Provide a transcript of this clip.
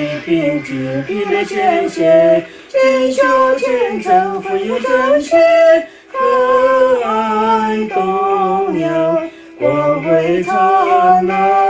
生披了鲜血，锦绣前程富有正气，可爱东阳光辉灿烂。